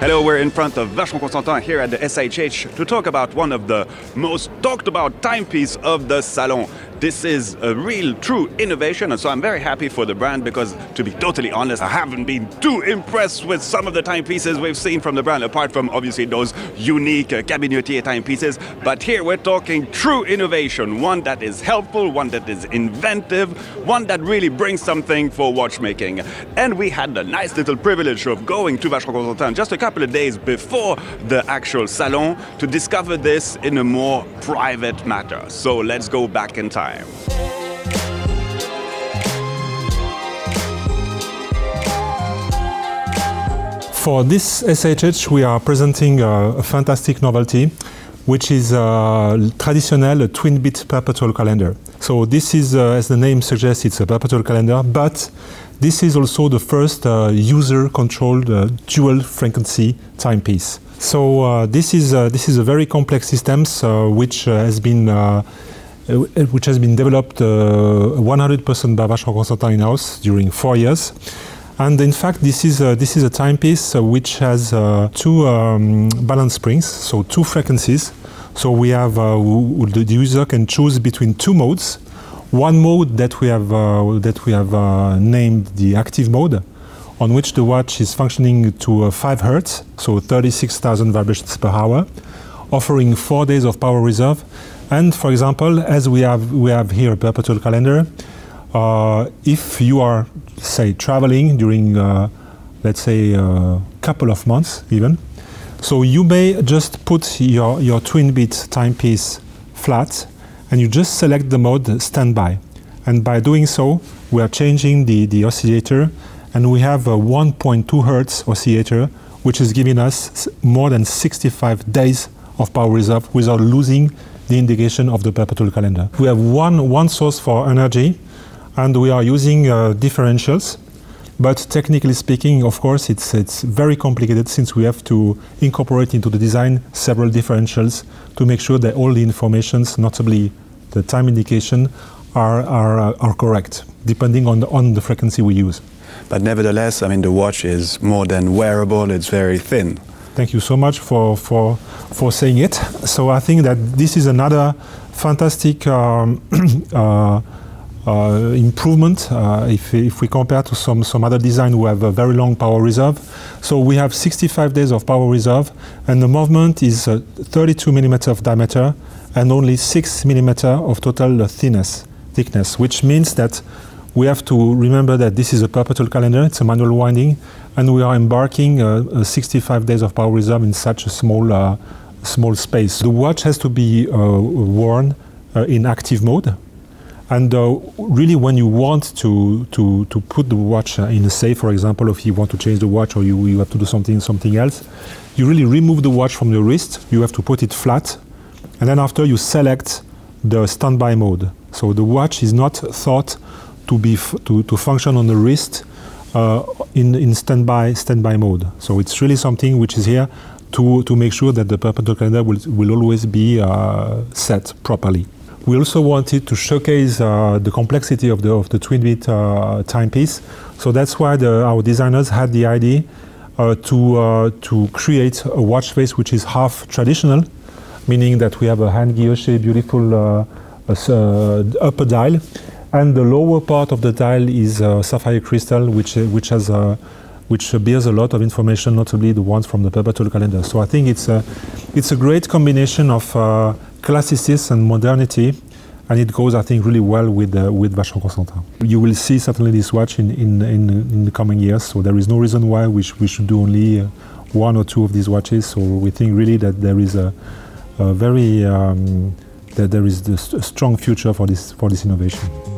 Hello, we're in front of Vacheron Constantin here at the SIHH to talk about one of the most talked about timepiece of the Salon. This is a real, true innovation, and so I'm very happy for the brand because, to be totally honest, I haven't been too impressed with some of the timepieces we've seen from the brand, apart from obviously those unique uh, cabinotier timepieces. But here we're talking true innovation, one that is helpful, one that is inventive, one that really brings something for watchmaking. And we had the nice little privilege of going to Vacheron Constantin just a couple of days before the actual salon to discover this in a more private matter. So let's go back in time. For this SIHH, we are presenting a, a fantastic novelty, which is a Traditionelle Twin Beat perpetual calendar. So this is, uh, as the name suggests, it's a perpetual calendar, but this is also the first uh, user-controlled uh, dual frequency timepiece. So uh, this is uh, this is a very complex system uh, which has been which has been developed 100% by Vacheron Constantin in-house during four years. And in fact, this is a, this is a timepiece uh, which has uh, two um, balance springs, so two frequencies. So we have uh, the user can choose between two modes. One mode that we have that we have named the active mode, on which the watch is functioning to 5 hertz, so 36,000 vibrations per hour, offering four days of power reserve. And for example, as we have we have here a perpetual calendar, uh, if you are, say, traveling during, uh, let's say, a couple of months even, so you may just put your, your Twin Beat timepiece flat and you just select the mode standby. And by doing so, we are changing the, the oscillator and we have a 1.2 hertz oscillator, which is giving us more than 65 days of power reserve without losing the indication of the perpetual calendar. We have one, one source for energy, and we are using uh, differentials. But technically speaking, of course, it's, it's very complicated since we have to incorporate into the design several differentials to make sure that all the informations, notably the time indication, are, are, uh, are correct, depending on the, on the frequency we use. But nevertheless, I mean, the watch is more than wearable, it's very thin. Thank you so much for, for, for saying it. So I think that this is another fantastic um, uh, uh, improvement uh, if, if we compare to some, some other design who have a very long power reserve. So we have 65 days of power reserve and the movement is uh, 32 millimeter of diameter and only 6 millimeter of total thickness, thickness, which means that we have to remember that this is a perpetual calendar, it's a manual winding, and we are embarking uh, 65 days of power reserve in such a small, uh, small space. The watch has to be uh, worn in active mode, and uh, really, when you want to, to, to put the watch in a safe, for example, if you want to change the watch or you, you have to do something something else, you really remove the watch from the wrist. You have to put it flat, and then after you select the standby mode. So the watch is not thought to be to, to function on the wrist uh, in in standby standby mode. So it's really something which is here to to make sure that the perpetual calendar will will always be uh, set properly. We also wanted to showcase uh, the complexity of the, of the Twin Beat uh, timepiece. So that's why the, our designers had the idea uh, to, uh, to create a watch face which is half traditional, meaning that we have a hand guilloche, beautiful upper dial, and the lower part of the dial is sapphire crystal, which, which has which bears a lot of information, notably the ones from the perpetual calendar. So I think it's a, it's a great combination of classicism and modernity, and it goes, I think, really well with uh, with Vacheron Constantin. You will see certainly this watch in, in, in, in the coming years, so there is no reason why we, sh we should do only uh, one or two of these watches. So we think really that there is a, a very um, that there is a strong future for this for this innovation.